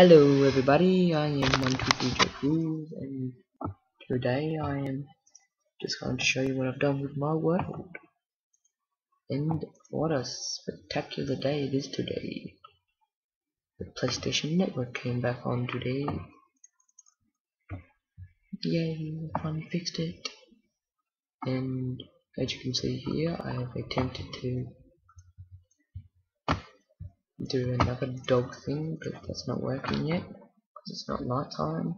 Hello everybody, I am 123 and today I am just going to show you what I've done with my world. And what a spectacular day it is today. The PlayStation Network came back on today. Yay, finally fixed it. And as you can see here, I have attempted to do another dog thing, but that's not working yet because it's not night time.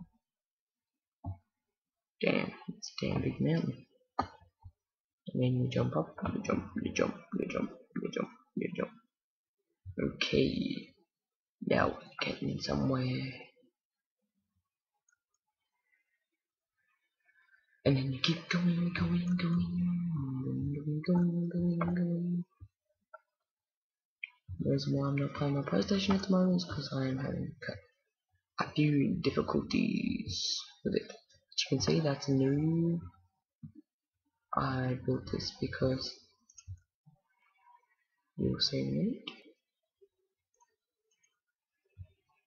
Damn, it's a damn big mountain. And then you jump up, you jump, you jump, you jump, you jump, you jump. Okay, now we're getting somewhere. And then you keep going, reason why I'm not playing my PlayStation at the moment is because I am having a few difficulties with it. As you can see, that's new. I built this because you'll see it.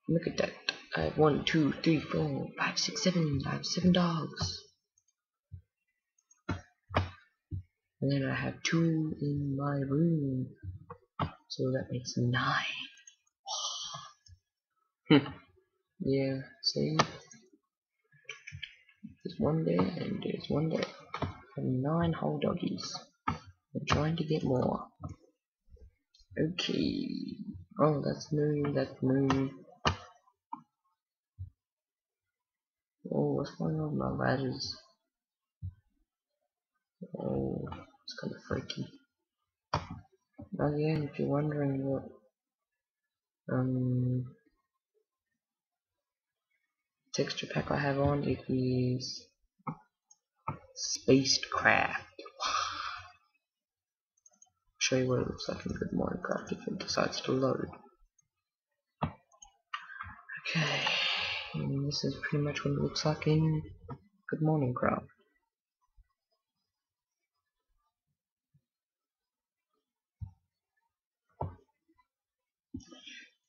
Look at that. I have one, two, three, four, five, six, seven. I have seven dogs. And then I have two in my room. So that makes nine. Hmm. yeah, see? There's one there and there's one there. And nine whole doggies. I'm trying to get more. Okay. Oh, that's new, that's new. Oh, what's going on with my ladders? Oh, it's kind of freaky. Again, if you're wondering what um, texture pack I have on, it is Spacecraft. show you what it looks like in Good Minecraft if it decides to load. Okay, and this is pretty much what it looks like in Good Morning Craft.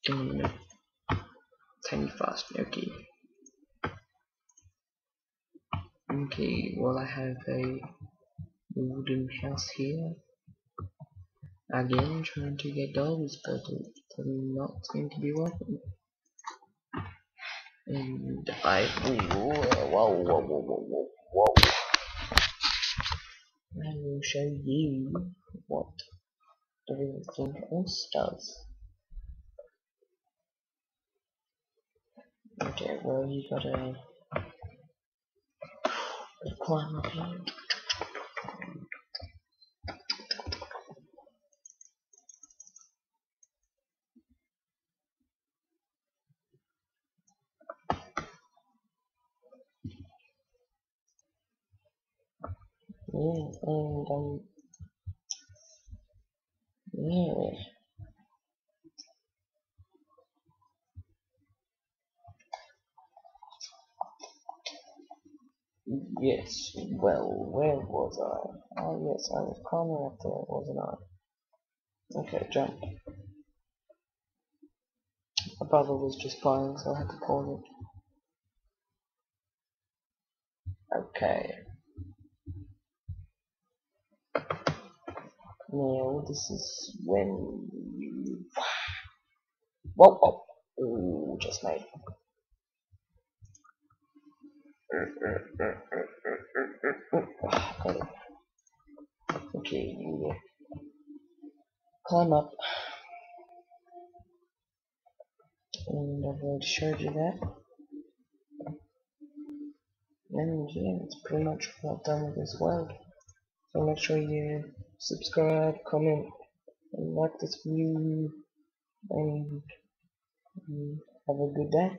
Doing tiny fast okay. Okay well I have a wooden house here. Again trying to get dogs but it does not seem to be working. And I whoa whoa whoa whoa I will show you what everything else does Okay, well you gotta climb here. Yeah, and um, yeah. Yes, well, where was I? Oh yes, I was climbing up there, wasn't I? Okay, jump. My brother was just playing, so I had to pause it. Okay. Now, this is when you... Whoa, whoa! Ooh, just made Ah, okay, you climb up. And I've already showed you that. And yeah, that's pretty much all done with this world. So make sure you subscribe, comment, and like this video, and have a good day.